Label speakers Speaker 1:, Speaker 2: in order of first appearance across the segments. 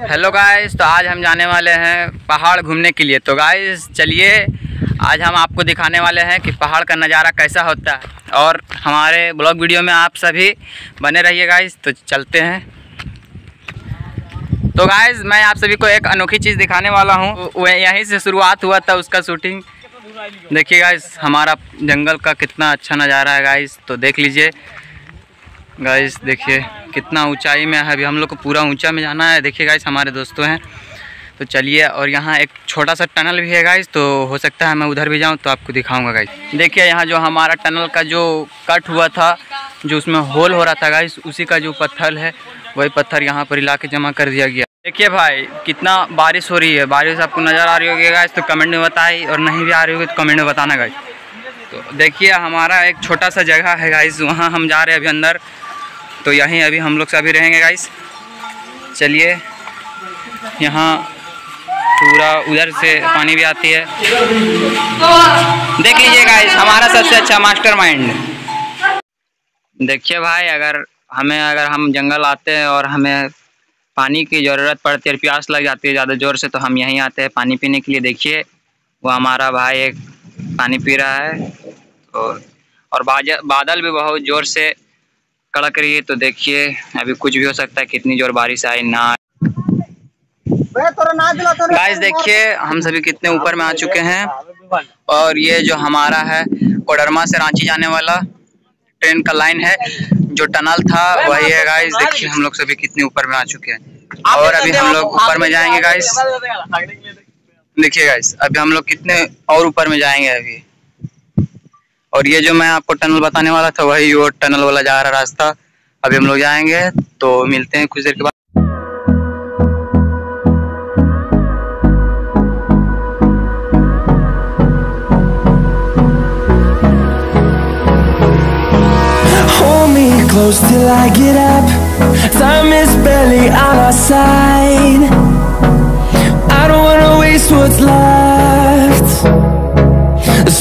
Speaker 1: Hello guys तो आज हम जाने वाले हैं पहाड़ घूमने के लिए। तो गाइस चलिए, आज हम आपको दिखाने वाले हैं कि पहाड़ का नज़ारा कैसा होता है। और हमारे ब्लॉग वीडियो में आप सभी बने रहिए गाइस तो चलते हैं। तो गाइस मैं आप सभी को एक अनोखी चीज़ दिखाने वाला हूँ। यहीं से शुरुआत हुआ था उसका शूटिंग देखिए गाइस हमारा जंगल का कितना अच्छा नज़ारा है गाइस तो देख लीजिए गाइस देखिए, कितना ऊंचाई में है। अभी हम लोग को पूरा ऊँचा में जाना है। देखिए गाइस हमारे दोस्तों हैं। तो चलिए, और यहाँ एक छोटा सा टनल भी है गाइस तो हो सकता है मैं उधर भी जाऊँ तो आपको दिखाऊँगा गाइस देखिए, यहाँ जो हमारा टनल का जो कट हुआ था, जो उसमें होल हो रहा था गाइस उसी का जो पत्थर है, वही पत्थर यहाँ पर ला के जमा कर दिया गया। देखिए भाई, कितना बारिश हो रही है। बारिश आपको नज़र आ रही होगी गाइस तो कमेंट में बताई और नहीं भी आ रही होगी तो कमेंट में बताना गाइस तो देखिए, हमारा एक छोटा सा जगह है गाइस वहाँ हम जा रहे हैं अभी अंदर। तो यहीं अभी हम लोग सभी रहेंगे गाइस चलिए, यहाँ पूरा उधर से पानी भी आती है। देख लीजिए गाइस हमारा सबसे अच्छा मास्टर माइंड देखिए भाई, अगर हमें, अगर हम जंगल आते हैं और हमें पानी की ज़रूरत पड़ती है प्यास लग जाती है ज़्यादा ज़ोर से तो हम यहीं आते हैं पानी पीने के लिए। देखिए, वो हमारा भाई एक पानी पी रहा है। और और बादल भी बहुत ज़ोर से कड़क रही है तो देखिए अभी कुछ भी हो सकता है कितनी ज़ोर बारिश आए ना गाइस देखिए हम सभी कितने ऊपर में आ चुके हैं। और ये जो हमारा है कोडरमा से रांची जाने वाला ट्रेन का लाइन है जो टनल था वही है गाइस देखिए हम लोग सभी कितने ऊपर में आ चुके हैं। और अभी हम लोग ऊपर में जाएँगे गाइस देखिए गाइस अभी हम लोग कितने और ऊपर में जाएँगे अभी। और ये जो मैं आपको टनल बताने वाला था, वही वो टनल वाला जा रहा रास्ता। अभी हम लोग जाएँगे तो मिलते हैं कुछ देर के बाद। Close till I get up. Time is barely on our side.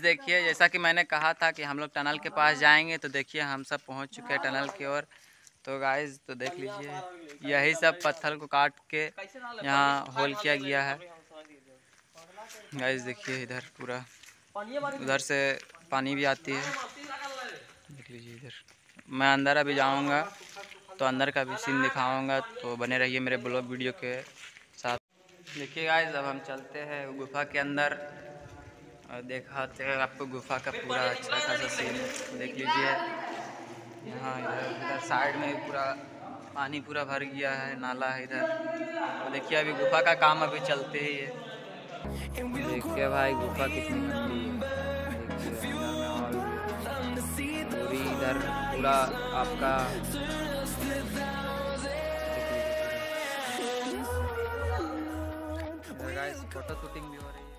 Speaker 1: देखिए, जैसा कि मैंने कहा था कि हम लोग टनल के पास जाएँगे तो देखिए, हम सब पहुँच चुके हैं टनल की ओर। तो गाइस तो देख लीजिए, यही सब पत्थर को काट के यहाँ होल किया गया है। गाइस, देखिए, इधर पूरा, उधर से पानी भी आती है। देख लीजिए इधर। मैं अंदर अभी जाऊँगा तो अंदर का भी सीन दिखाऊँगा तो बने रहिए मेरे ब्लॉग वीडियो के साथ। देखिए, गाइस, अब हम चलते हैं गुफा के अंदर। और दिखाते हैं आपको गुफा का पूरा अच्छा खासा सीन देख लीजिए। यहाँ इधर इधर साइड में पूरा पानी पूरा भर गया है, नाला है इधर। तो देखिए, अभी गुफा का काम अभी चलते ही है। देखिए भाई, गुफा कितनी गंदी है। पूरी इधर, पूरा आपका फ़ोटो शूटिंग भी हो।